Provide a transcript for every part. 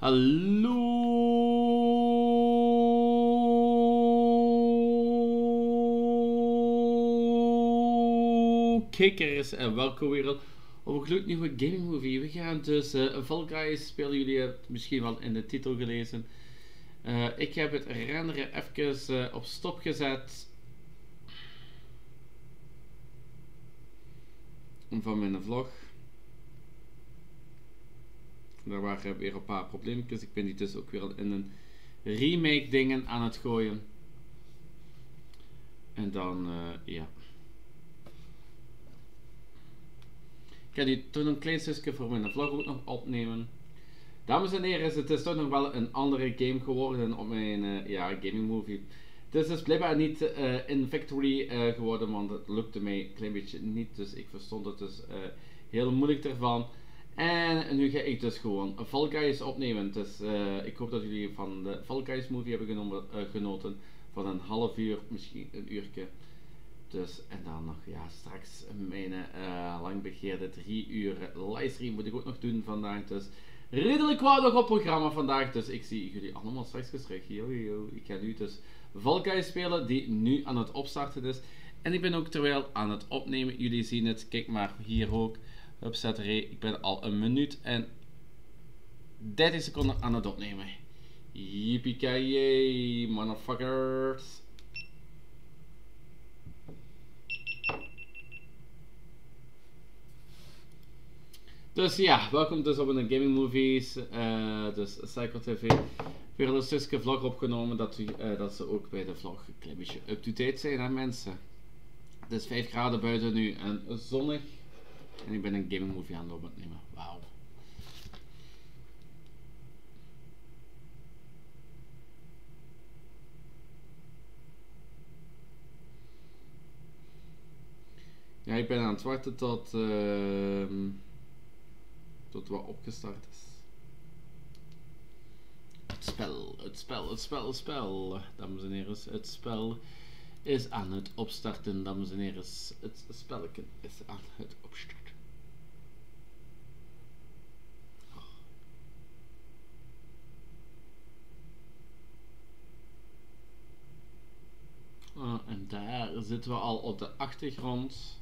Hallo kijkers en welkom weer op een gloednieuwe gaming movie. We gaan dus uh, Fall Guys spelen. Jullie hebben het misschien wel in de titel gelezen. Uh, ik heb het renderen even uh, op stop gezet. Van mijn vlog. Daar waren weer een paar probleempjes. Ik ben die dus ook weer in een remake dingen aan het gooien. En dan, ja. Ik ga die toen een klein stukje voor mijn vlog ook nog opnemen. Dames en heren, het is toch nog wel een andere game geworden op mijn uh, ja, gaming movie. Het is dus blijkbaar niet uh, in Victory geworden, want het lukte mij een klein beetje niet. Dus ik verstond het dus heel moeilijk ervan. En nu ga ik dus gewoon Guys opnemen. Dus ik hoop dat jullie van de Fall Guys movie hebben genomen, genoten. Van een half uur, misschien een uurtje. Dus, en dan nog, ja, straks mijn uh, lang begeerde drie uur livestream moet ik ook nog doen vandaag. Dus, redelijk wat nog op programma vandaag. Dus, ik zie jullie allemaal straks terug. Yo, yo. Ik ga nu dus Valkai spelen, die nu aan het opstarten is. En ik ben ook terwijl aan het opnemen. Jullie zien het, kijk maar hier ook. Upset Ik ben al een minuut en 30 seconden aan het opnemen. Yippie motherfuckers. Dus ja, welkom dus op een Gaming Movies, uh, dus Cycle TV. Weer een stukje vlog opgenomen dat, u, uh, dat ze ook bij de vlog een klein beetje up-to-date zijn aan mensen. Het is 5 graden buiten nu en zonnig. En ik ben een Gaming Movie aan het opnemen. Wauw. Ja, ik ben aan het wachten tot... Uh, tot wat opgestart is. Het spel, het spel, het spel, het spel, dames en heren. Het spel is aan het opstarten, dames en heren. Het spelletje is aan het opstarten. Oh, en daar zitten we al op de achtergrond.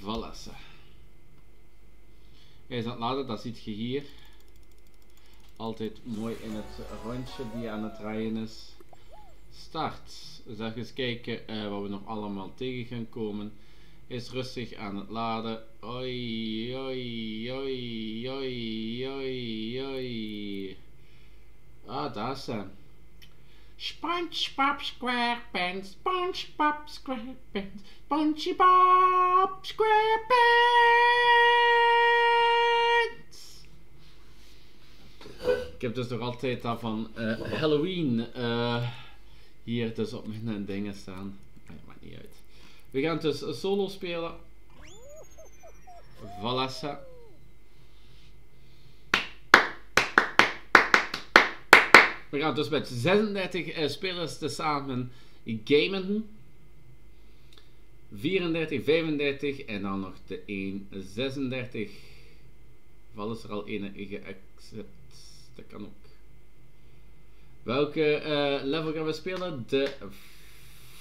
Valassen. Hij is aan het laden, dat ziet je hier. Altijd mooi in het rondje die aan het draaien is. Start. Even eens kijken uh, wat we nog allemaal tegen gaan komen. Is rustig aan het laden. Oi, oi, oi, oi, oi, oi. Ah, daar ze. SpongeBob SquarePants, SpongeBob SquarePants, SpongeBob SquarePants. Ik heb dus nog altijd dat van uh, Halloween uh, hier dus op mijn dingen staan. Nee, maakt niet uit. We gaan dus solo spelen. Valassa. We gaan dus met 36 uh, spelers tezamen gamen. 34, 35 en dan nog de 1, 36. Of is er al een geaccept? Dat kan ook. Welke uh, level gaan we spelen? De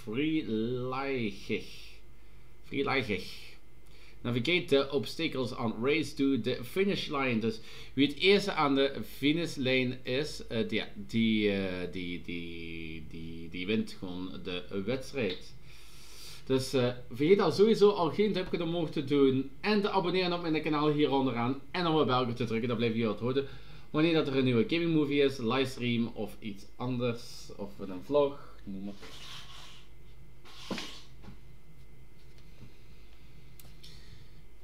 Freeligig. Freeligig. Navigate the obstacles on race to the finish line. Dus wie het eerste aan de finishlijn is, uh, die, die, uh, die, die, die, die wint gewoon de wedstrijd. Dus uh, vergeet al sowieso al geen duimpje omhoog te doen. En te abonneren op mijn kanaal hier onderaan. En om op belgen te drukken, dan blijf je het horen. Wanneer dat er een nieuwe gaming movie is, livestream of iets anders. Of een vlog. Noem.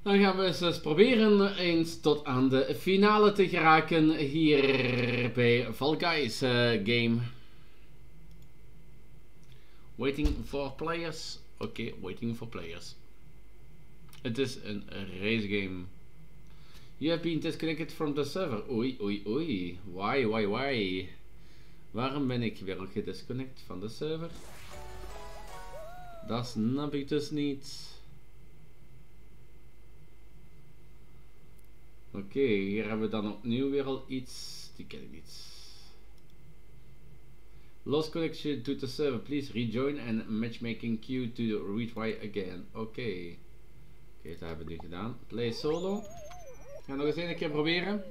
Dan gaan we eens proberen eens tot aan de finale te geraken hier bij Fall Guys uh, game. Waiting for players. Oké, waiting for players. Het is een race game. You have been disconnected from the server. Oei, oei, oei. Why, why, why? Waarom ben ik weer gedisconnect van de server? Dat snap ik dus niet. Oké, hier hebben we dan opnieuw weer al iets. Die ken ik niet. Lost connection to the server. Please rejoin and matchmaking queue to retry again. Oké. Oké, dat hebben we nu gedaan. Play solo. Ga nog eens een keer proberen.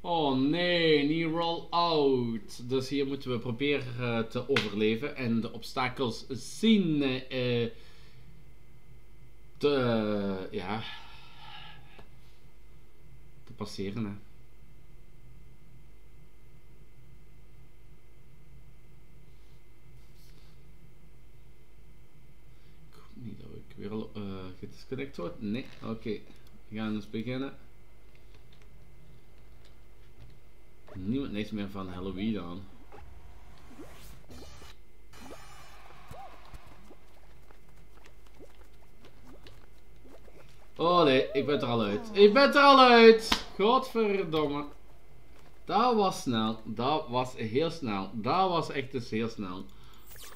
Oh nee, out. Dus hier moeten we proberen uh, te overleven en de obstakels zien uh, te, uh, ja, te passeren. Hè. Ik hoop niet dat ik weer al gedisconnect word. Nee, oké. Okay. We gaan eens beginnen. Niemand niks meer van Halloween dan. Oh nee, ik ben er al uit. Ik ben er al uit! Godverdomme. Dat was snel. Dat was heel snel. Dat was echt dus heel snel.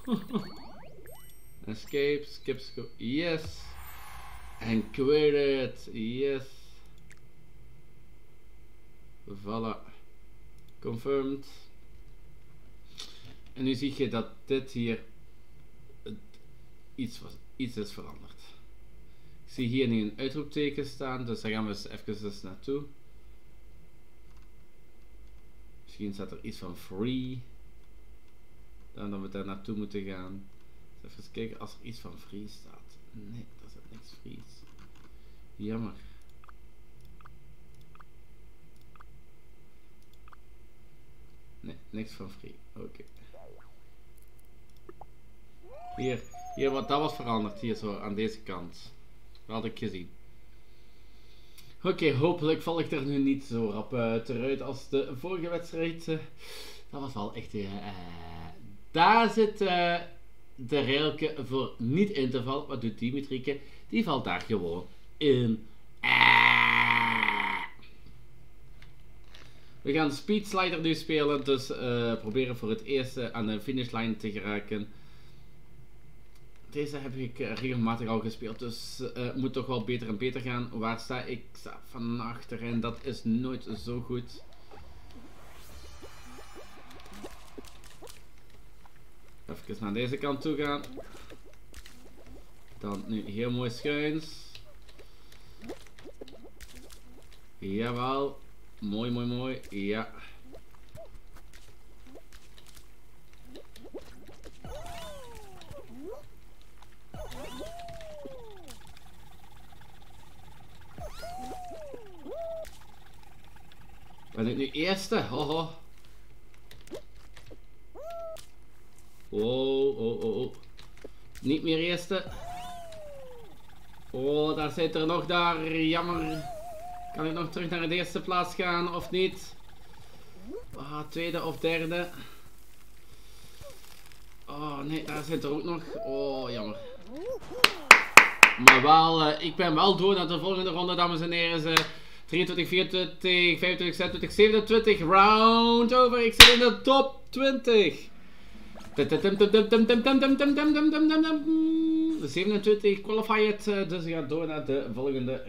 Escape, skip, skip. Yes. En quit it. Yes. Voilà. Confirmed. En nu zie je dat dit hier iets, was, iets is veranderd. Ik zie hier nu een uitroepteken staan, dus daar gaan we eens even eens naartoe. Misschien staat er iets van free. Dan dat we daar naartoe moeten gaan. even kijken als er iets van free staat. Nee, daar staat niks free. Jammer. Nee, niks van free. Oké. Hier, hier wat, dat was veranderd. Hier zo, aan deze kant. Dat had ik gezien. Oké, hopelijk val ik er nu niet zo rap uh, teruit als de vorige wedstrijd. Uh, dat was wel echt... Uh, daar zit de railke voor niet in te vallen. Wat doet Dimitrieke? Die valt daar gewoon in. We gaan Speed Slider nu spelen, dus uh, proberen voor het eerst aan de finishlijn te geraken. Deze heb ik uh, regelmatig al gespeeld, dus uh, moet toch wel beter en beter gaan. Waar sta ik? Ik sta van achter en dat is nooit zo goed. Even naar deze kant toe gaan. Dan nu heel mooi schuins. Jawel. Mooi, mooi, mooi. Ja. Ben ik nu eerste? Hoho. Oh, oh, oh, oh. Niet meer eerste. Oh, daar zit er nog daar. Jammer. Kan ik nog terug naar de eerste plaats gaan of niet? Ah, tweede of derde. Oh nee, daar zit er ook nog. Oh, jammer. Maar wel, uh, ik ben wel door naar de volgende ronde, dames en heren. 23, 24, 25, 26, 27. Round over. Ik zit in de top 20. 27 qualified, dus ik ga door naar de volgende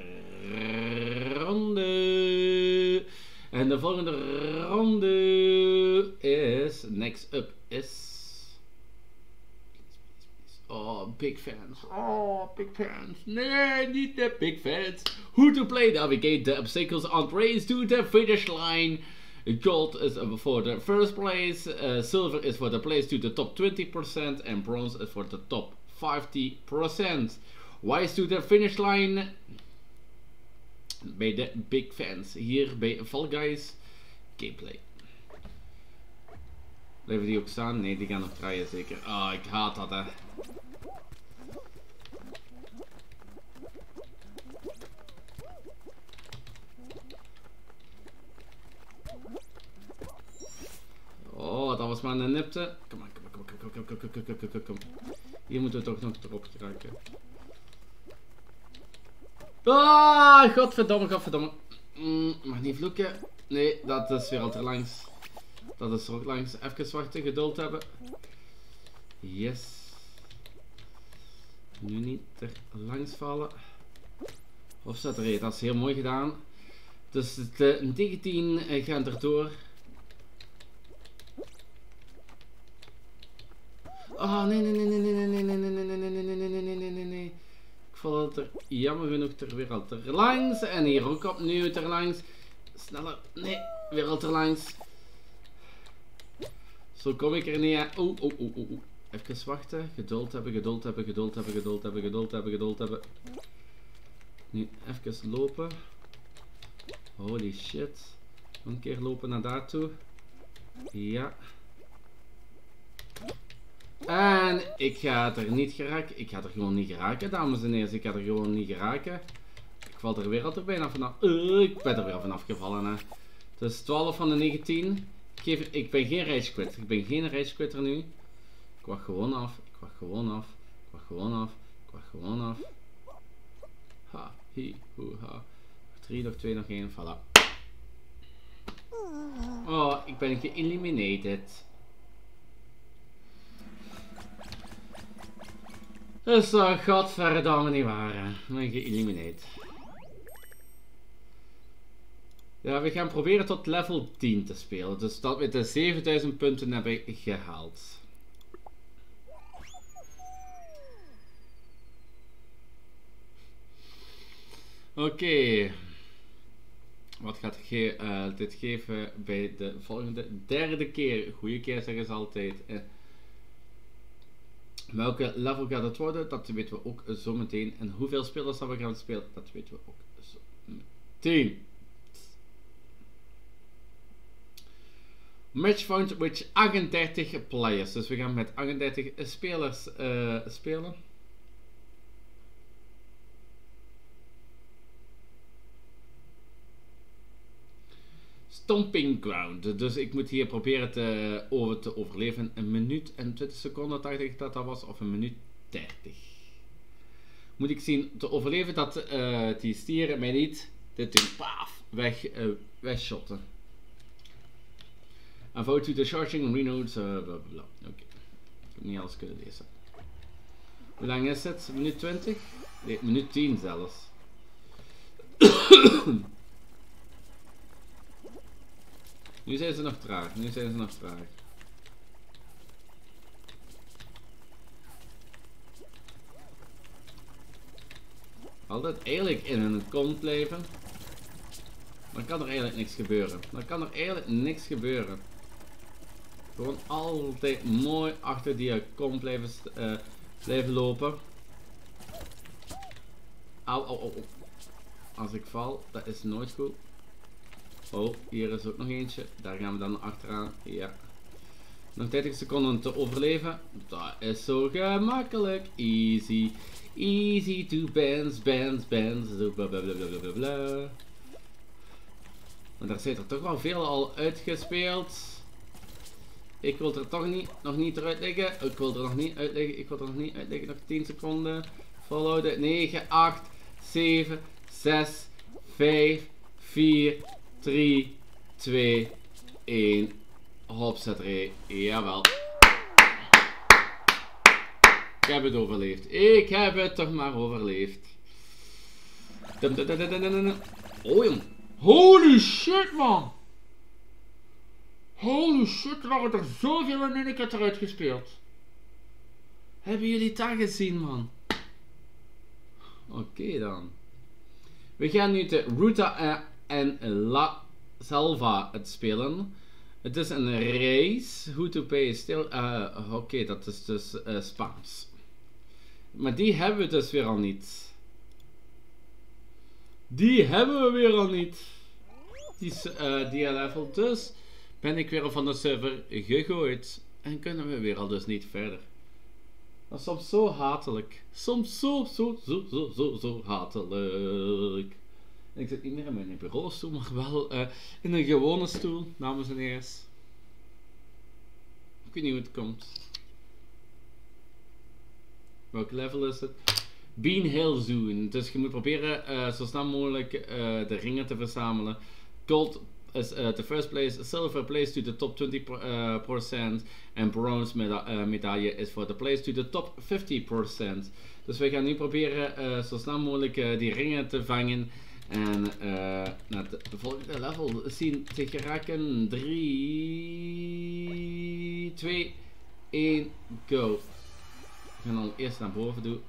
ronde. En de volgende ronde is, next up is... Oh, big fans. Oh, big fans. Nee, niet de big fans. Who to play? Navigate the obstacles on race to the finish line. Gold is for the first place. Uh, silver is for the place to the top 20%. And bronze is for the top 50%. Wise to the finish line bij de big fans. Hier bij Fall Guys gameplay. Blijven die ook staan? Nee, die gaan nog draaien zeker. Ah, oh, ik haat dat hè. Oh, dat was maar een nipte. Kom maar, kom maar, kom maar, kom maar, kom maar, kom maar, kom maar, kom maar. Hier moeten we toch nog erop. Ah, godverdomme, godverdomme. Mm, mag niet vloeken. Nee, dat is weer al te langs. Dat is er ook langs. Even wachten, geduld hebben. Yes. Nu niet er langs vallen. Of zet er dat is heel mooi gedaan. Dus de 19 gaan erdoor. Oh nee, nee, nee, nee, nee, nee, nee, nee, nee, nee, nee, nee, nee, nee, nee, nee, nee, nee. Ik val het er jammer genoeg ter weer al ter langs. En hier ook opnieuw ter langs. Sneller. Nee, weer al ter langs. Zo kom ik er niet aan. Oeh, oeh, oeh. Even wachten. Geduld hebben, geduld hebben, geduld hebben, geduld hebben, geduld hebben, geduld hebben. Nu even lopen. Holy shit. Een keer lopen naar daartoe. Ja. En ik ga er niet geraken. Ik ga er gewoon niet geraken, dames en heren. Ik ga er gewoon niet geraken. Ik val er weer al bijna vanaf. Uh, ik ben er weer vanaf gevallen. Hè. Dus 12 van de 19. Ik, geef, ik ben geen racequitter. Ik ben geen racequitter nu. Ik wacht gewoon af. Ik wacht gewoon af. Ik wacht gewoon af. Ik wacht gewoon af. Ha, hi, hoe, ha. 3, nog 2, nog 1. Voilà. Oh, ik ben geëlimineerd. Dat zou godverdomme niet waar. Ik ben geëlimineerd. Ja, we gaan proberen tot level 10 te spelen. Dus dat we de 7000 punten hebben gehaald. Oké. Wat gaat ge uh, dit geven bij de volgende derde keer? Goede keer zeggen ze altijd. Welke level gaat het worden? Dat weten we ook zo meteen. En hoeveel spelers dat we gaan spelen? Dat weten we ook zo meteen. Match found with 38 players. Dus we gaan met 38 spelers uh, spelen. Stomping Ground. Dus ik moet hier proberen te, over te overleven. Een minuut en 20 seconden dacht ik dat dat was. Of een minuut 30. Moet ik zien te overleven dat uh, die stieren mij niet dit ding paaf weg, uh, wegshotten. Avoid to the charging renodes. Uh. Oké. Ik heb niet alles kunnen lezen. Hoe lang is het? Minuut 20? Nee, minuut 10 zelfs. Nu zijn ze nog traag. Nu zijn ze nog traag. Altijd eigenlijk in een kont blijven. Dan kan er eigenlijk niks gebeuren. Dan kan er eigenlijk niks gebeuren. Gewoon altijd mooi achter die kont blijven, uh, blijven lopen. Au, au, au. Als ik val, dat is nooit goed. Oh, hier is ook nog eentje. Daar gaan we dan achteraan. Ja. Nog 30 seconden te overleven. Dat is zo gemakkelijk. Easy. Easy to bands, bands, bands. Blablabla. Maar daar zit er toch wel veel al uitgespeeld. Ik wil er toch niet, nog niet eruit liggen. Ik wil er nog niet uitleggen. Ik wil er nog niet uitleggen. Nog 10 seconden. Volhouden. 9, 8, 7, 6, 5, 4, 3, 2, 1. Hopsetree. Jawel. Ik heb het overleefd. Ik heb het toch maar overleefd. Oh jong. Holy shit man. Holy shit, waren er zoveel in ik heb eruit gespeeld. Hebben jullie dat gezien man? Oké dan. We gaan nu de Ruta uh, en La Selva het spelen. Het is een race. Who to pay still. Uh, Oké, dat is dus uh, Spaans. Maar die hebben we dus weer al niet. Die hebben we weer al niet. Die, uh, die level. Dus ben ik weer van de server gegooid. En kunnen we weer al dus niet verder. Dat is soms zo hatelijk. Soms zo, zo, zo, zo, zo, zo hatelijk. Ik zit niet meer in mijn bureaustoel, maar wel uh, in een gewone stoel, dames en heren. Ik weet niet hoe het komt. Welk level is het? Bean Hill Zone. Dus je moet proberen uh, zo snel mogelijk uh, de ringen te verzamelen. Gold is the first place, silver place to the top 20% en bronze meda medaille is voor de place to the top 50%. Dus we gaan nu proberen zo snel mogelijk die ringen te vangen en naar de volgende level zien te geraken. 3, 2, 1, go. We gaan dan eerst naar boven doen.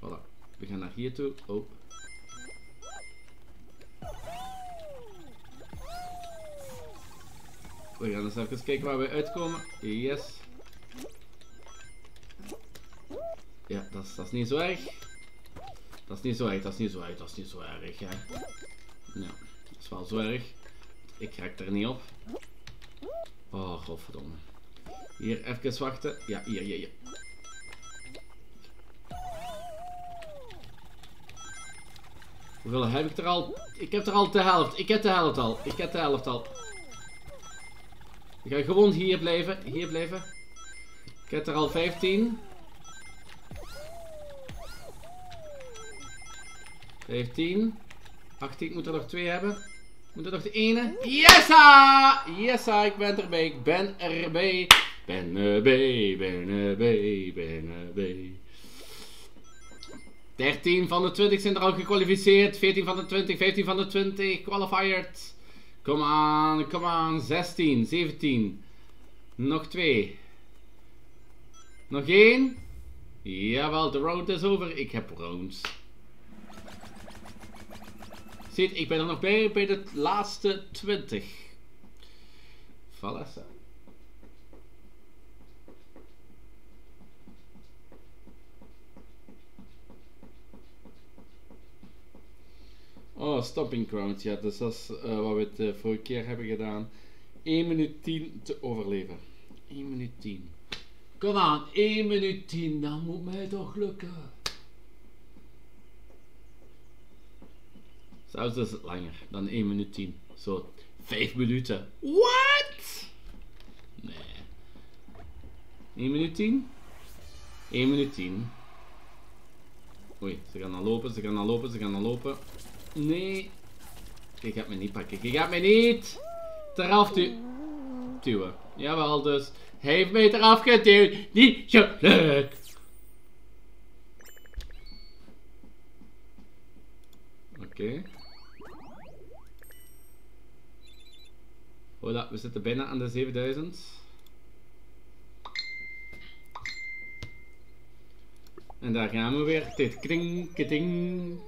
Voilà. We gaan naar hier toe. Oh. We gaan eens even kijken waar we uitkomen. Yes. Ja, dat is niet zo erg. Dat is niet zo erg, dat is niet zo erg, dat is niet zo erg, hè. Ja, dat is wel zo erg. Ik raak er niet op. Oh, godverdomme. Hier, even wachten. Ja, hier, hier, hier. Hoeveel heb ik er al? Ik heb er al de helft. Ik heb de helft al. Ik heb de helft al. Ik ga gewoon hier blijven. Hier blijven. Ik heb er al 15. 15. 18. Ik moet er nog twee hebben. Ik moet er nog de ene. Yesa! Yesa, ik ben erbij. Ik ben erbij. Ben erbij, ben erbij, ben erbij. 13 van de 20 zijn er al gekwalificeerd. 14 van de 20, 15 van de 20 qualified. Kom aan, kom aan. 16, 17. Nog 2. Nog 1. Jawel, de round is over. Ik heb rounds. Ziet, ik ben er nog bij bij de laatste 20. Voilà. Oh, Stomping Grounds. Ja, dus dat is uh, wat we het uh, vorige keer hebben gedaan. 1 minuut 10 te overleven. 1 minuut 10. Kom aan, 1 minuut 10. Dat moet mij toch lukken. Zelfs is het langer dan 1 minuut 10. Zo, 5 minuten. What? Nee. 1 minuut 10? 1 minuut 10. Oei, ze gaan dan lopen, ze gaan dan lopen, ze gaan dan lopen. Nee. Je gaat me niet pakken. Je gaat me niet eraf du duwen. Jawel, dus. Hij heeft mij eraf geduwd. Niet zo leuk. Oké. Okay. Voilà, we zitten bijna aan de 7000. En daar gaan we weer. Dit kring, ding.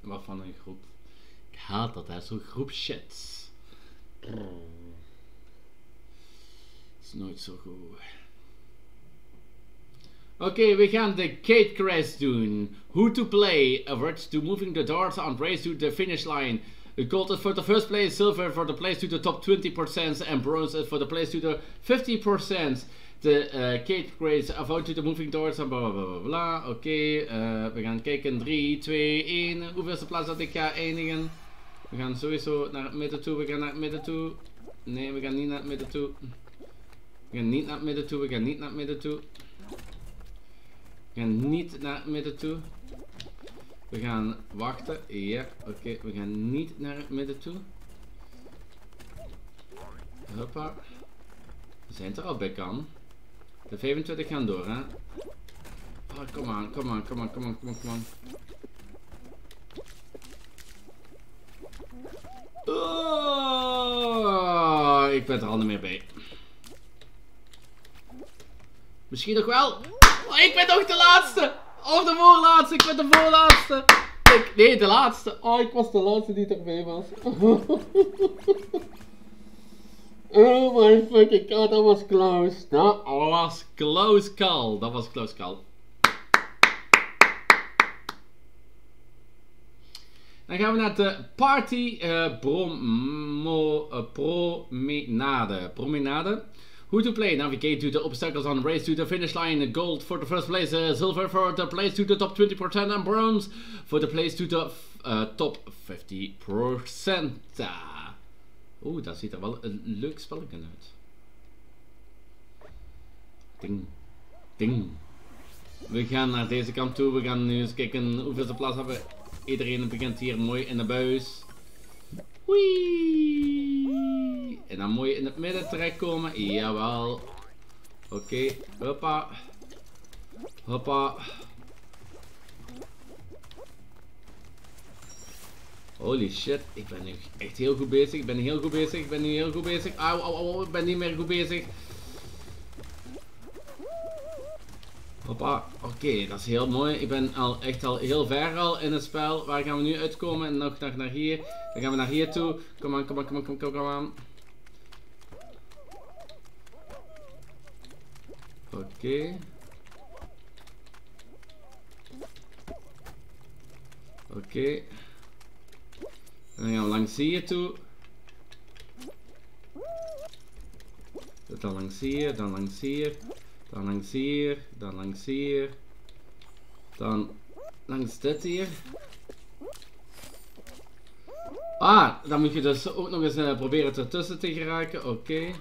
Wat van een groep. Ik haat dat, hè, zo'n groep shit. Is nooit zo goed. Oké, we gaan de Kate Crash doen. Who to play? Averts to moving the darts on race to the finish line. The gold is for the first place, silver for the place to the top 20%, and bronze is for the place to the 50% de uh, Kate Grace Avoid to the Moving Doors en bla bla bla. Oké, uh, we gaan kijken. 3, 2, 1. Hoeveelste plaats dat ik ga eindigen? We gaan sowieso naar het midden toe. We gaan naar het midden toe. Nee, we gaan niet naar het midden toe. We gaan niet naar het midden toe. We gaan niet naar het midden toe. Gaan niet naar midden toe. We gaan wachten. Ja, oké. We gaan niet naar midden toe. Hoppa. We zijn er al bij kan. De 25 gaan door, hè? Oh, kom aan, kom aan, kom aan, kom aan, kom aan, kom aan. Oh, ik ben er al niet meer bij. Misschien nog wel. Oh, ik ben toch de laatste. Of de voorlaatste. Ik ben de voorlaatste. Ik, nee, de laatste. Oh, ik was de laatste die erbij was. Oh my fucking god, dat was close. Dat was close call. Dat was close call. Dan gaan we naar de party uh, promenade. Promenade. Who to play? Navigate to the obstacles on race to the finish line. Gold for the first place, uh, silver for the place to the top 20% and bronze for the place to the uh, top 50%. Oeh, dat ziet er wel een leuk spelletje uit. Ding. Ding. We gaan naar deze kant toe. We gaan nu eens kijken hoeveel ze plaats hebben. Iedereen begint hier mooi in de buis. Wee. En dan mooi in het midden terechtkomen. Jawel. Oké. Okay. Hoppa. Hoppa. Holy shit, ik ben nu echt heel goed bezig. Ik ben heel goed bezig. Ik ben nu heel goed bezig. Auw, auw, auw, ik ben niet meer goed bezig. Hoppa, oké, dat is heel mooi. Ik ben al echt al heel ver al in het spel. Waar gaan we nu uitkomen? En nog naar, naar hier. Dan gaan we naar hier toe. Kom aan, kom aan, kom aan, kom aan, kom aan. Oké. Okay. Dan gaan we langs hier toe. Dan langs hier, dan langs hier. Dan langs hier, dan langs hier. Dan langs dit hier. Ah, dan moet je dus ook nog eens uh, proberen ertussen te geraken. Oké.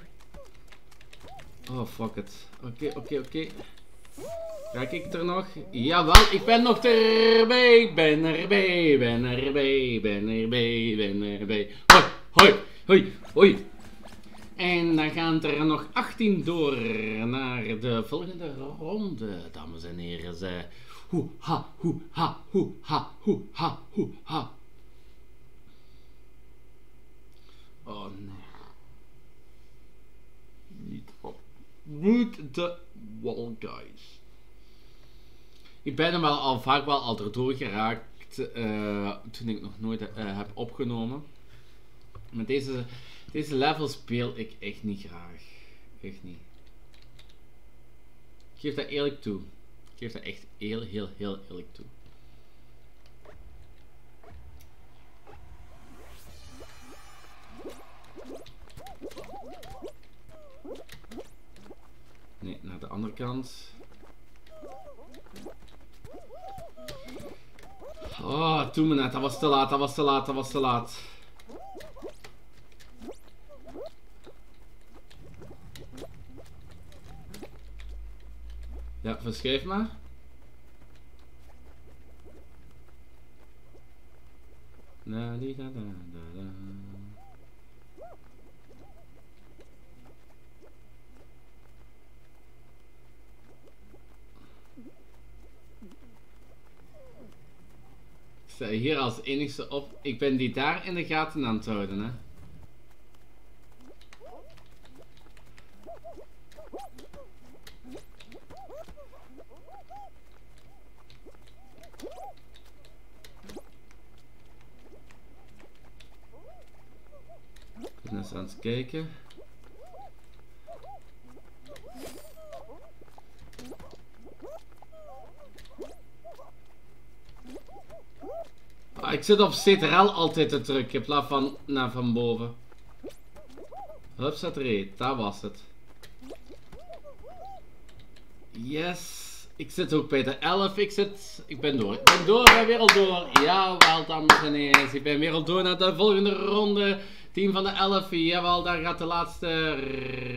Oh, fuck it. Oké, okay, oké, okay, oké. Kijk ik er nog? Jawel, ik ben nog erbij. Ben erbij, ben erbij, ben erbij, ben erbij. Hoi, hoi, hoi, hoi. En dan gaan er nog 18 door naar de volgende ronde, dames en heren. Ze, hoe, ha, hoe, ha, hoe, ha, hoe, ha, hoe, ha. Oh nee. Niet op. Niet de wall, guys. Ik ben hem wel al vaak wel al erdoor geraakt uh, toen ik nog nooit uh, heb opgenomen. Met deze deze level speel ik echt niet graag. Echt niet. Ik geef dat eerlijk toe. Ik geef dat echt heel, heel, heel eerlijk toe. Andere kant. Oh, toen me net. Dat was te laat, dat was te laat, dat was te laat. Ja, verschuif maar. Di, da, da, da, da. Sta hier als enigste op. Ik ben die daar in de gaten aan het houden, hè. eens aan het kijken. Ah, ik zit op CTRL altijd te drukken in plaats van naar van boven. Hupsat daar was het. Yes. Ik zit ook bij de 11. Ik zit. Ik ben door. Ik ben door. Ik ben weer al door. Jawel, dames en heren. Ik ben weer al door naar de volgende ronde. Team van de 11, jawel, daar gaat de laatste.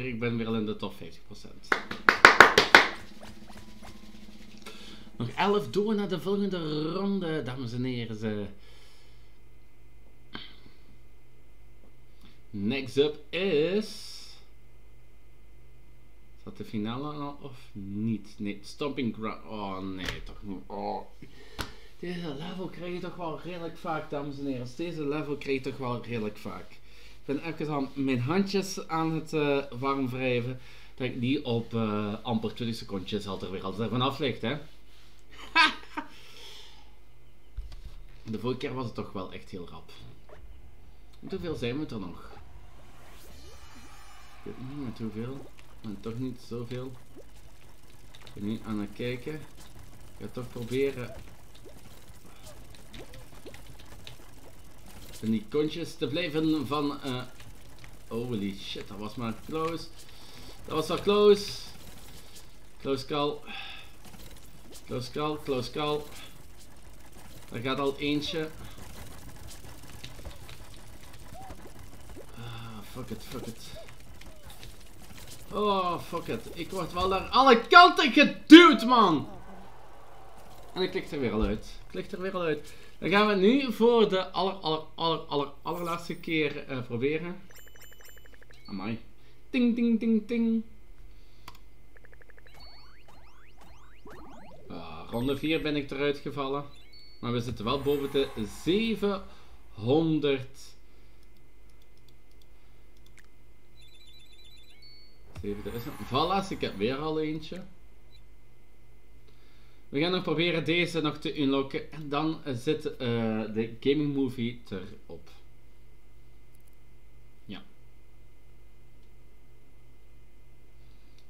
Ik ben weer al in de top 50%. Nog 11 door naar de volgende ronde, dames en heren. Next up is. Dat de finale al of niet? Nee, Stomping Ground. Oh nee, toch. Oh. Deze level krijg je toch wel redelijk vaak, dames en heren. Deze level krijg je toch wel redelijk vaak ben even aan mijn handjes aan het uh, warm wrijven. Dat ik die op uh, amper 20 secondjes al er weer altijd vanaf ligt, hè. De vorige keer was het toch wel echt heel rap. hoeveel zijn we er nog? Ik weet niet met hoeveel. Maar toch niet zoveel. Ik ben nu aan het kijken. Ik ga toch proberen En die kontjes te blijven van... Uh, holy shit, dat was maar close. Dat was wel close. Close call. Close call, close call. Daar gaat al eentje. Ah, fuck it, fuck it. Oh, fuck it. Ik word wel naar alle kanten geduwd, man. En ik klik er weer al uit. Ik klik er weer al uit. Dan gaan we nu voor de aller, aller, aller, aller, allerlaatste keer uh, proberen. Amai. Ting, ting, ting, ting. Ronde 4 ben ik eruit gevallen. Maar we zitten wel boven de 700. 7000. Voilà, ik heb weer al eentje. We gaan nog proberen deze nog te unlocken. En dan zit uh, de gaming movie erop. Ja.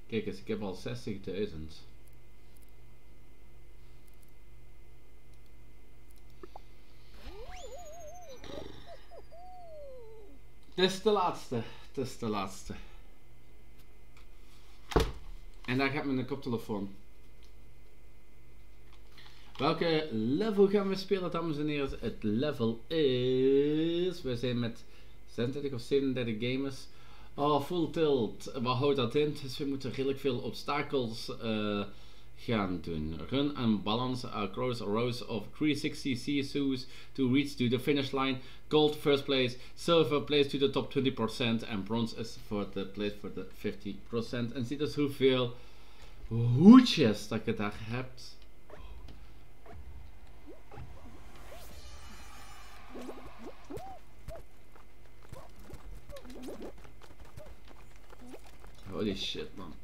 Kijk eens, ik heb al 60.000. Het is de laatste. Het is de laatste. En daar gaat mijn koptelefoon. Welke level gaan we spelen, dames en heren? Het level is... We zijn met 36 of 37 gamers. Oh, full tilt. Wat houdt dat in? Dus we moeten redelijk veel obstakels uh, gaan. Run and balance across rows of 360 CSU's to reach to the finish line. Gold first place, silver place to the top 20% en bronze is for the place for the 50%. En zie dus hoeveel hoedjes dat je daar hebt. Holy shit, man.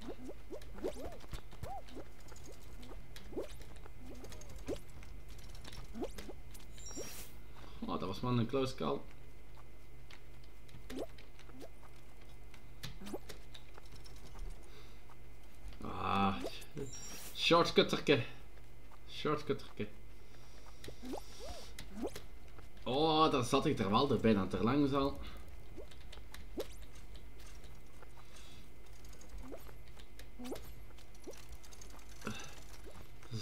Oh, dat was maar een close call. Ah, shortcutterke. Shortcutterke. Oh, daar zat ik er wel er bijna te lang al.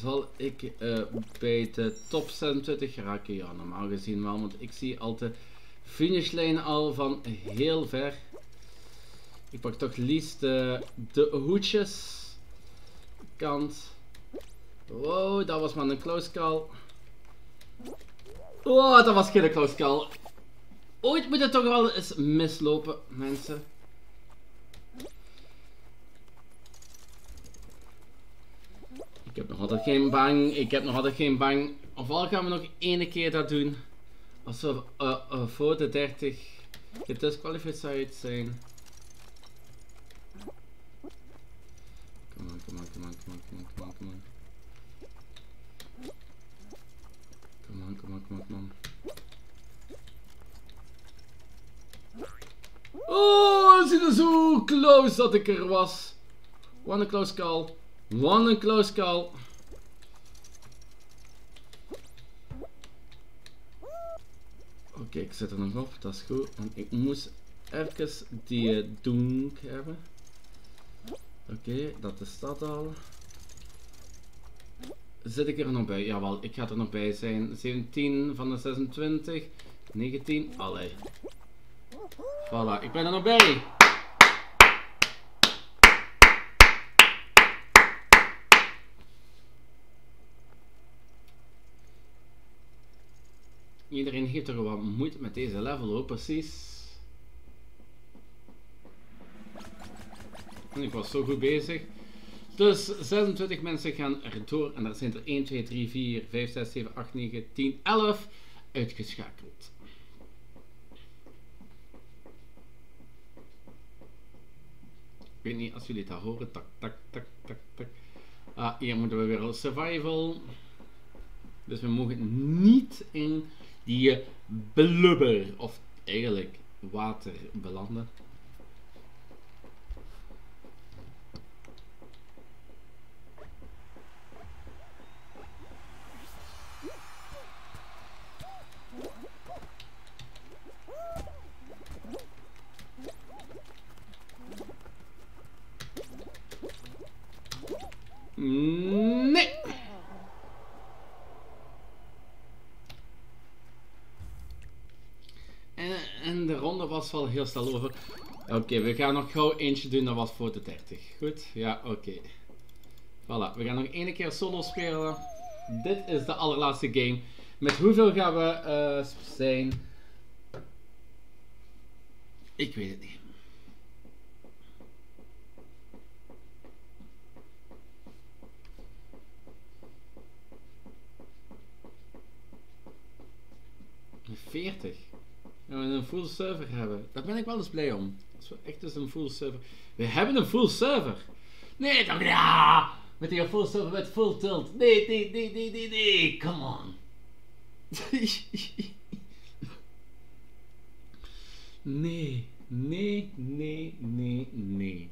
Zal ik uh, bij de top 26 geraken? Ja, normaal gezien wel, want ik zie al de finishlijn al van heel ver. Ik pak toch liefst uh, de hoedjes kant. Wow, dat was maar een close call. Oh, dat was geen close call. Ooit moet het toch wel eens mislopen, mensen. Ik heb nog altijd geen bang. Ik heb nog altijd geen bang. Ofwel gaan we nog één keer dat doen. Als we uh, uh, voor de 30 gedisqualificeerd zijn. Come on, come on, come on, come on, come on, come on, come on. Come on, come on, come on, come on. Oh, het is zo close dat ik er was. One close call. One close call. Oké, ik zet er nog op, dat is goed. Want ik moest even die uh, hebben. Oké, dat is dat al. Zit ik er nog bij? Jawel, ik ga er nog bij zijn. 17 van de 26. 19. Allee. Voilà, ik ben er nog bij. Iedereen heeft er wat moeite met deze level hoor, precies. Ik was zo goed bezig. Dus 26 mensen gaan er door en er zijn er 1, 2, 3, 4, 5, 6, 7, 8, 9, 10, 11 uitgeschakeld. Ik weet niet als jullie dat horen. Tak, tak, tak, tak, tak. Ah, hier moeten we weer survival. Dus we mogen niet in die blubber, of eigenlijk water belanden. en heel snel over. Oké, we gaan nog gauw eentje doen, dat was voor de 30. Goed? Ja, oké. Voilà, we gaan nog één keer solo spelen. Dit is de allerlaatste game. Met hoeveel gaan we uh, zijn? Ik weet het niet. Veertig. En we een full server hebben. Daar ben ik wel eens blij om. Als we echt eens een full server. We hebben een full server. Nee, dan ja. Met die full server met full tilt. Nee, nee, nee, nee, nee, nee. Come on. nee, nee, nee, nee, nee.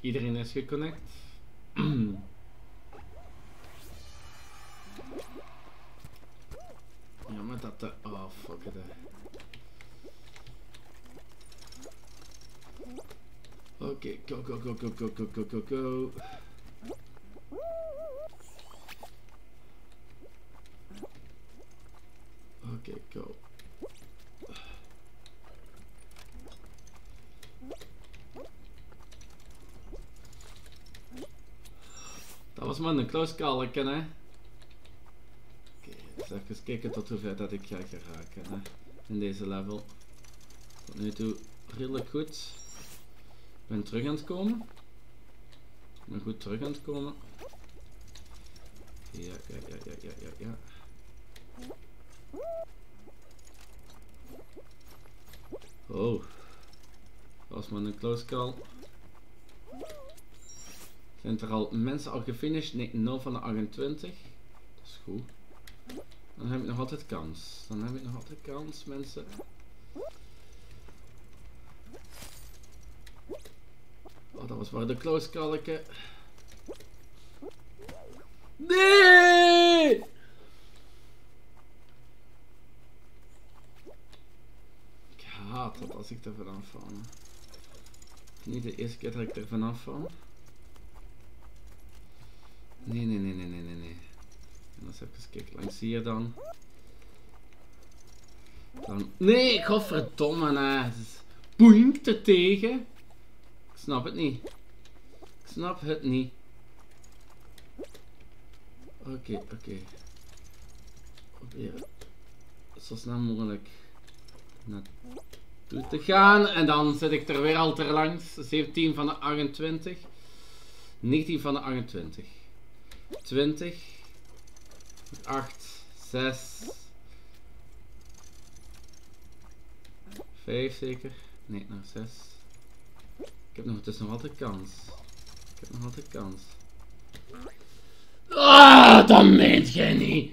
Iedereen is geconnect. ja, maar dat... Uh, oh, fuck it. Oké, go, go, go, go, go, go, go, go, go. Oké, okay, go. Was maar een close call, hè. Oké, dus even kijken tot hoever dat ik ga geraken, hè. In deze level. Tot nu toe redelijk goed. Ik ben terug aan het komen. Ik ben goed terug aan het komen. Ja, ja, ja, ja, ja, ja, ja. Oh. Dat was maar een close call. Zijn er al mensen al gefinished? Nee, 0 van de 28. Dat is goed. Dan heb ik nog altijd kans. Dan heb ik nog altijd kans, mensen. Oh, dat was waar de close kalken. Nee! Ik haat het als ik er vanaf val. Niet de eerste keer dat ik er vanaf val. Nee, nee, nee, nee, nee, nee, nee. En als even kijken, langs hier dan. Dan... Nee, godverdomme, is boink er tegen. Ik snap het niet. Ik snap het niet. Oké, okay, oké. Okay. Probeer zo snel mogelijk naartoe te gaan. En dan zit ik er weer al ter langs. 17 van de 28. 19 van de 28. 20, 8, 6, 5 zeker. Nee, nog 6. Ik heb nog, dus nog altijd kans. Ik heb nog altijd kans. Ah, dat meent jij niet!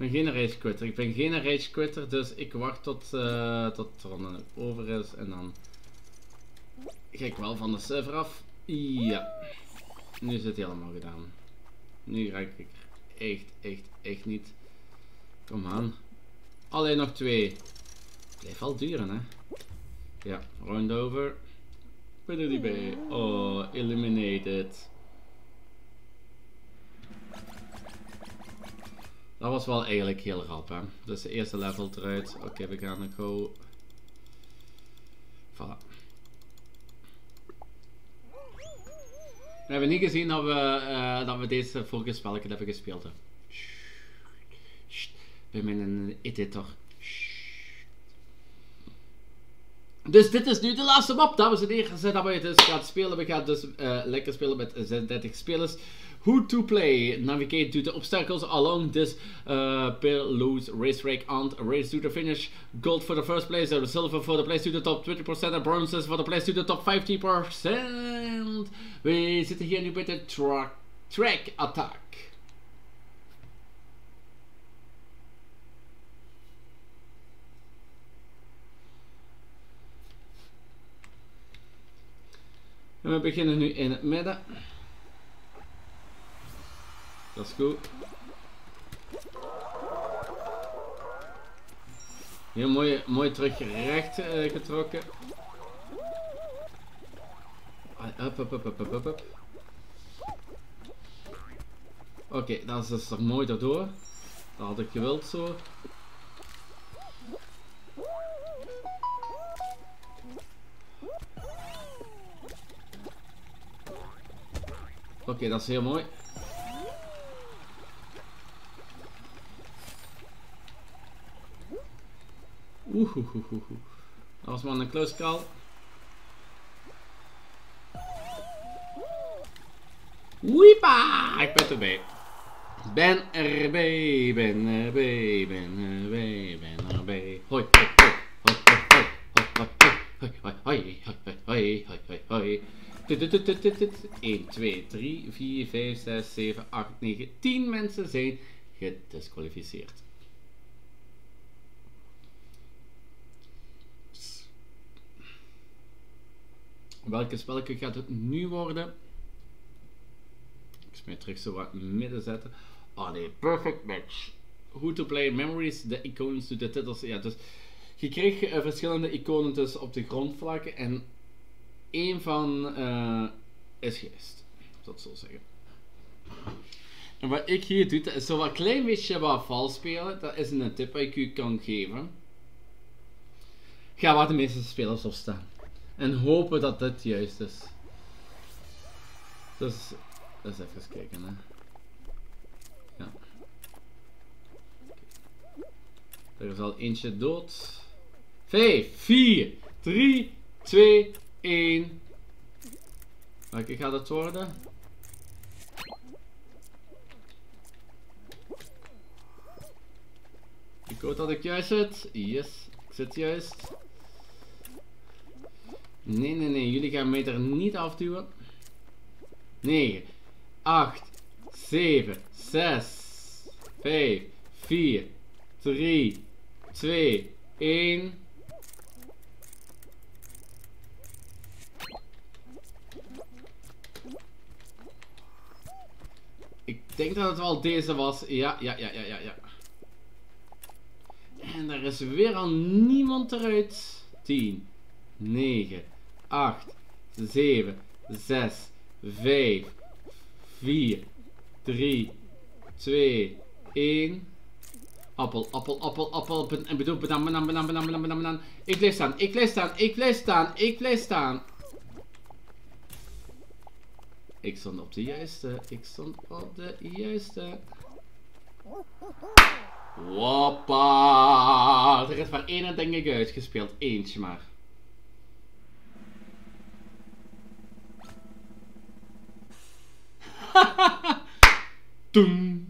Ik ben geen rage quitter. Ik ben geen rage quitter, dus ik wacht tot, uh, tot het ronde over is en dan ga wel van de server af. Ja. Nu is het helemaal gedaan. Nu raak ik echt, echt, echt niet. Kom aan. Alleen nog twee. Blijf al duren, hè. Ja, round over. Er niet bij. Oh, eliminated. Dat was wel eigenlijk heel rap, hè. Dus de eerste level eruit. Oké, we gaan nog go. Voilà. We hebben niet gezien dat we, uh, dat we deze vorige spelletje hebben gespeeld. Hè. Bij mijn editor. Dus dit is nu de laatste map, dames en heren. Dat we dus gaan spelen. We gaan dus uh, lekker spelen met 36 spelers. Who to play? Navigate to the obstacles along this uh, loose race track and race to the finish. Gold for the first place, silver for the place to the top 20%, and bronzes for the place to the top 50%. We zitten hier nu bij de track, track attack. We beginnen nu in het midden. Dat is goed. Heel mooi, mooi terug recht uh, getrokken. Up, up, up, up, up. Oké, dat is dus er mooi daardoor. Dat had ik gewild zo. Oké, dat is heel mooi. Oeh, oeh, oeh, oeh. Dat was maar een close call. Weepa! Ik ben erbij. Ben erbij, ben erbij, ben erbij, ben erbij. Hoi, hoi, hoi, hoi, hoi, hoi, 1, 2, 3, 4, 5, 6, 7, 8, 9, 10 mensen zijn gedisqualificeerd. Welke spelletje gaat het nu worden? Ik smijt terug zo wat midden zetten. Oh nee, perfect match. Who to play memories, de icons, de titels. Ja, dus je kreeg uh, verschillende iconen dus op de grondvlakken en één van uh, is geest. Dat zo zeggen. En wat ik hier doe, is zo wat klein beetje wat vals spelen. Dat is een tip die ik u kan geven. Ga waar de meeste spelers op staan. En hopen dat dit juist is. Dus, even kijken hè. Ja. Er is al eentje dood. 5, 4, 3, 2, 1. Welke gaat het worden? Ik hoop dat ik juist zit. Yes, ik zit juist. Nee, nee, nee. Jullie gaan mij er niet afduwen. 9, 8, 7, 6, 5, 4, 3, 2, 1. Ik denk dat het wel deze was. Ja, ja, ja, ja, ja, ja. En er is weer al niemand eruit. 10, 9, 8, 7, 6, 5, 4, 3, 2, 1. Appel, appel, appel, appel. En bedoel, banaan, banaan, banaan, banaan, banaan, banaan. Ik blijf staan, ik blijf staan, ik blijf staan, ik blijf staan. Ik stond op de juiste, ik stond op de juiste. Woppa! Er is maar één ik uitgespeeld, eentje maar. Toem.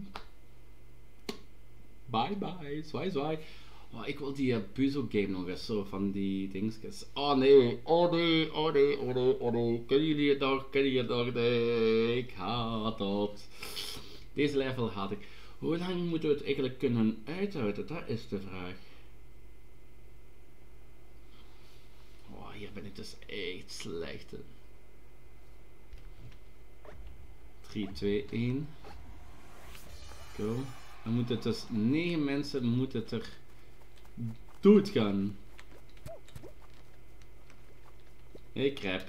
Bye bye. Zwaai zwaai. Oh, ik wil die uh, game nog eens zo van die dingetjes. Oh nee, oh nee, oh nee, oh nee, oh nee. Kunnen jullie het nog? Kunnen jullie het nog? Nee, ik haat het. Deze level haat ik. Hoe lang moeten we het eigenlijk kunnen uithouden? Dat is de vraag. Oh, hier ben ik dus echt slecht. 3, 2, 1. Go. Dan moet het dus 9 mensen moet het er dood gaan. Hey, crap.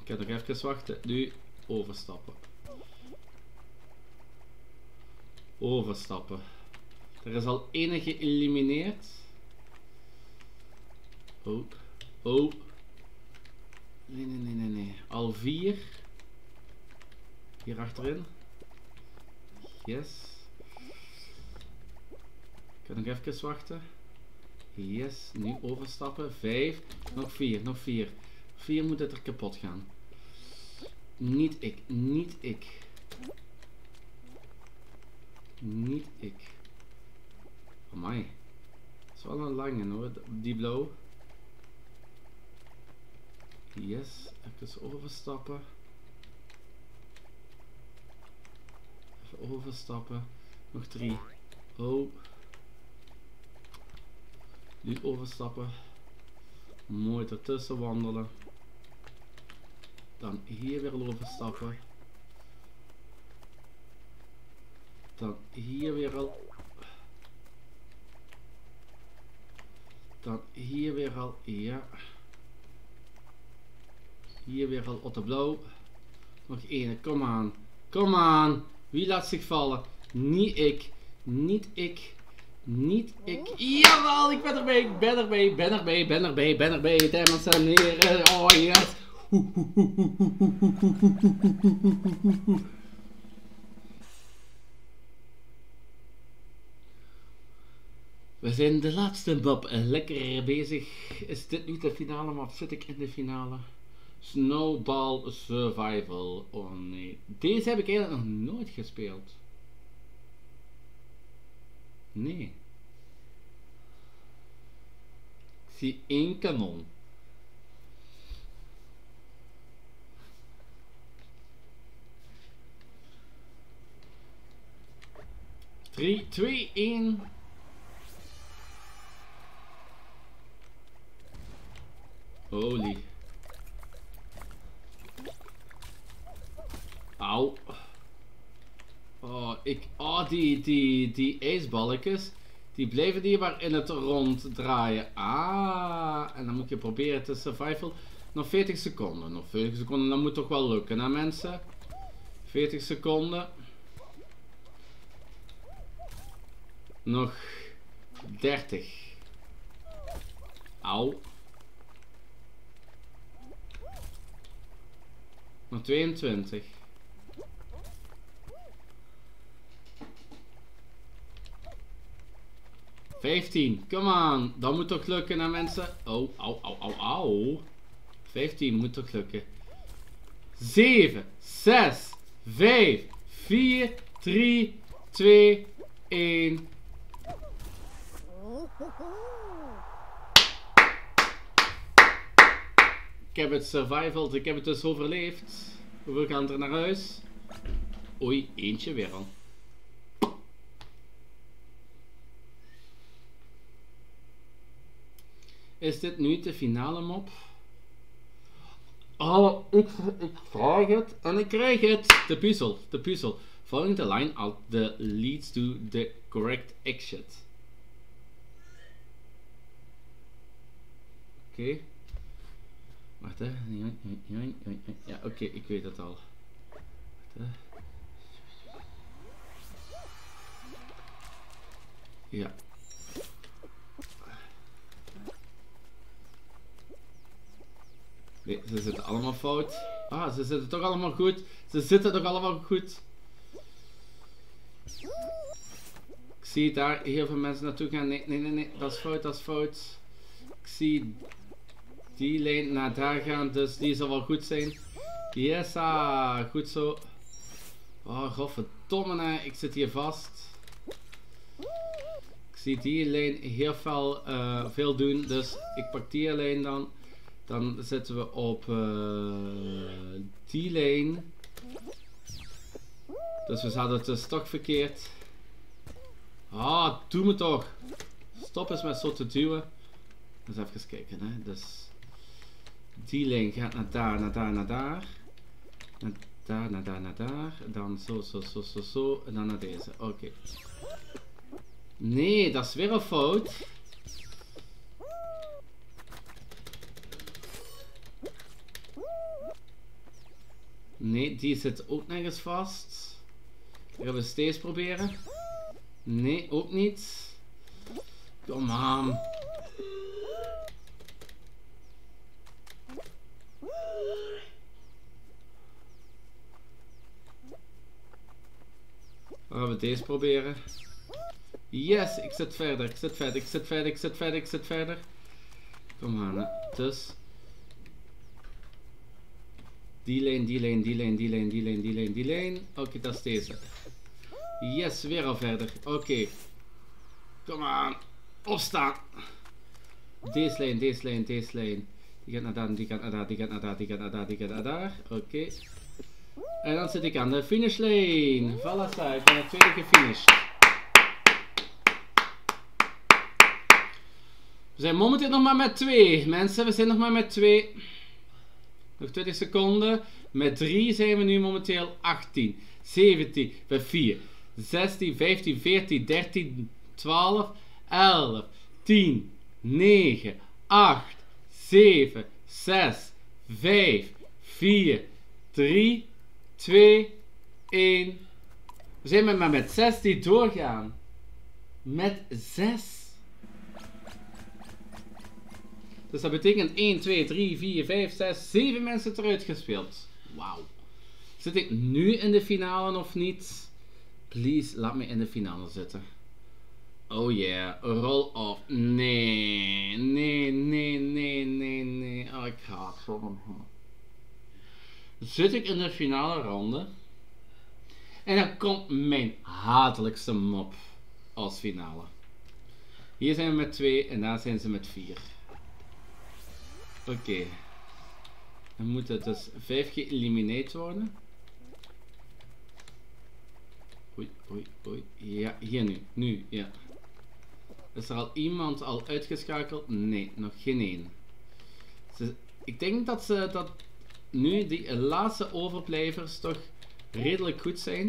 Ik ga nog even wachten. Nu overstappen. Overstappen. Er is al één geëlimineerd. Oh. Oh. Nee, nee, nee, nee, nee. Al vier. Hier achterin. Yes. Ik kan nog even wachten. Yes, nu overstappen. Vijf. Nog vier, nog vier. Vier moet het er kapot gaan. Niet ik, niet ik. Niet ik. Amai. Dat is wel een lange hoor, die blauw. Yes, even overstappen. Even overstappen. Nog drie. Oh. Nu overstappen. Mooi ertussen wandelen. Dan hier weer overstappen. Dan hier weer al. Dan hier weer al. Ja. Hier weer al Otterblauw. Nog één. Kom aan. Kom aan. Wie laat zich vallen? Niet ik. Niet ik. Niet ik. Jawel, ik ben erbij. Ik ben erbij. Ben erbij. Ben erbij. Ben erbij. Dames en heren. Oh yes. We zijn de laatste Bob. Lekker bezig. Is dit nu de finale? Maar zit ik in de finale? Snowball Survival. Oh nee. Deze heb ik eigenlijk nog nooit gespeeld. Nee. Ik zie één kanon. Drie, twee, één. Holy. Auw. Oh, ik, oh die, die, die ijsballetjes, die blijven die maar in het rond draaien. Ah, en dan moet je proberen te survival. Nog 40 seconden, nog 40 seconden, dat moet toch wel lukken hè mensen? 40 seconden. Nog 30. Auw. Nog 22. 15, come on. Dat moet toch lukken hè mensen? Oh, au, au, au, au. 15 moet toch lukken. 7, 6, 5, 4, 3, 2, 1. Ik heb het survival, ik heb het dus overleefd. We gaan er naar huis. Oei, eentje weer al. Is dit nu de finale mop? Oh, ik, ik vraag het en ik krijg het. De puzzel, de puzzel. Following the line out the leads to the correct exit. Oké. Wacht hè. Ja, oké, ik weet het al. Wacht, ja. Nee, ze zitten allemaal fout. Ah, ze zitten toch allemaal goed. Ze zitten toch allemaal goed. Ik zie daar heel veel mensen naartoe gaan. Nee, nee, nee, nee. Dat is fout, dat is fout. Ik zie die lijn naar daar gaan, dus die zal wel goed zijn. Yes, ah, goed zo. Oh, godverdomme, ik zit hier vast. Ik zie die lijn heel veel, uh, veel doen, dus ik pak die lijn dan. Dan zetten we op die lane. Dus we zaten het toch verkeerd. Ah, doe me toch. Stop eens met zo te duwen. Eens even kijken. Hè. Dus die lane gaat naar daar, naar daar, naar daar. Naar daar, naar daar, naar daar. Dan zo, zo, zo, zo, zo. En dan naar deze. Oké. Nee, dat is weer een fout. Nee, die zit ook nergens vast. Gaan we steeds proberen. Nee, ook niet. Kom aan. Gaan we deze proberen. Yes, ik zit verder, ik zit verder, ik zit verder, ik zit verder, ik zit verder. Kom aan. Dus die lane, die lane, die lane, die lane, die lane, die lane, die lane. Oké, dat is deze. Yes, weer al verder. Oké. Okay. Kom aan. Opstaan. Deze lane, deze lane, deze lane. Die gaat naar daar, die gaat naar daar, die gaat naar daar, die gaat naar daar, die gaat daar. Oké. En dan zit ik aan de finish lane. Voilà, ik ben het tweede gefinished. We zijn momenteel nog maar met twee. Mensen, we zijn nog maar met twee. Nog 20 seconden. Met 3 zijn we nu momenteel 18, 17, bij 4, 16, 15, 14, 13, 12, 11, 10, 9, 8, 7, 6, 5, 4, 3, 2, 1. We zijn maar met 6 die doorgaan. Met 6. Dus dat betekent 1, 2, 3, 4, 5, 6, 7 mensen eruit gespeeld. Wauw. Zit ik nu in de finale of niet? Please, laat me in de finale zitten. Oh yeah, roll off. Nee, nee, nee, nee, nee, nee. Oh, ik haat zo Zit ik in de finale ronde? En dan komt mijn hatelijkste mop als finale. Hier zijn we met 2 en daar zijn ze met 4. Oké. Dan moet het dus 5 geëlimineerd worden. Oei, oei, oei. Ja, hier nu. Nu, ja. Is er al iemand al uitgeschakeld? Nee, nog geen één. ik denk dat ze dat nu die laatste overblijvers toch redelijk goed zijn.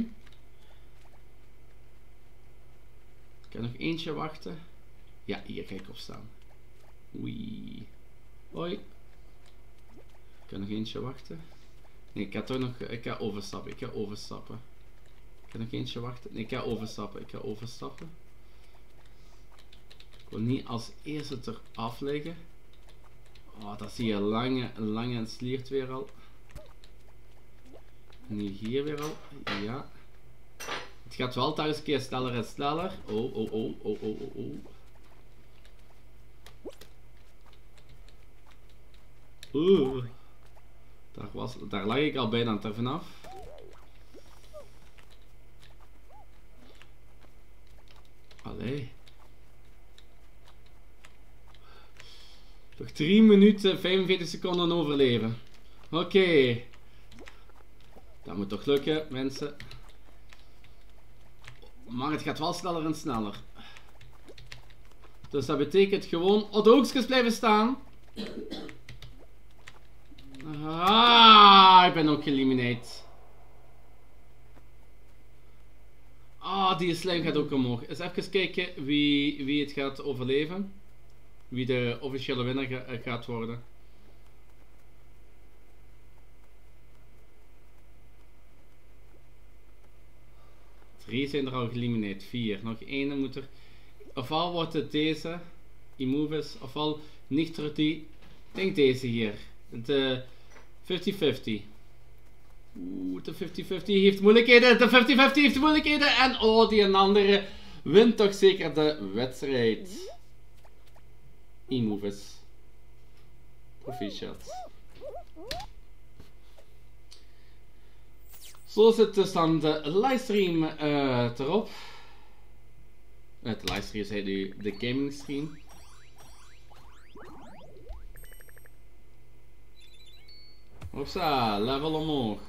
Ik kan nog eentje wachten. Ja, hier ga ik op staan. Oei. Hoi. Ik kan nog eentje wachten. Nee, ik ga toch nog... Ik ga overstappen. Ik ga overstappen. Ik kan nog eentje wachten. Nee, ik ga overstappen. Ik ga overstappen. Ik wil niet als eerste eraf liggen. Oh, dat zie je lange, lange en sliert weer al. Nu hier weer al. Ja. Het gaat wel telkens een keer sneller en sneller. Oh, oh, oh, oh, oh, oh, oh. Oeh. Daar, was, daar lag ik al bijna te vanaf. Allee. Nog 3 minuten 45 seconden overleven. Oké. Dat moet toch lukken, mensen. Maar het gaat wel sneller en sneller. Dus dat betekent gewoon op de blijven staan. Ah, ik ben ook geëlimineerd. Ah, die slijm gaat ook omhoog. Eens even kijken wie, wie het gaat overleven. Wie de officiële winnaar eh, gaat worden. Drie zijn er al geëlimineerd. Vier. Nog één moet er... Ofwel wordt het deze. Immovis. Ofwel niet die. Denk deze hier. De 50-50. Oeh, de 50-50 heeft moeilijkheden. De 50-50 heeft moeilijkheden. En oh, die een andere wint toch zeker de wedstrijd. E-moves. Proficiat. Zo zit dus dan de livestream uh, erop. Het livestream is nu de gaming stream. Hopsa, level omhoog.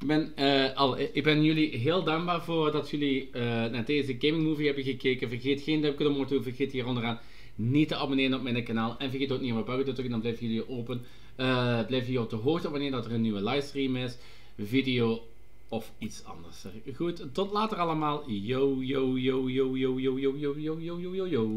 Ik ben, uh, al, ik ben jullie heel dankbaar voor dat jullie uh, naar deze gaming movie hebben gekeken. Vergeet geen duimpje omhoog te vergeet hier onderaan niet te abonneren op mijn kanaal. En vergeet ook niet op mijn buiten te drukken, dan blijven jullie open. Uh, blijf je op de hoogte wanneer dat er een nieuwe livestream is, video of iets anders. Goed, tot later allemaal. Yo, yo, yo, yo, yo, yo, yo, yo, yo, yo, yo, yo.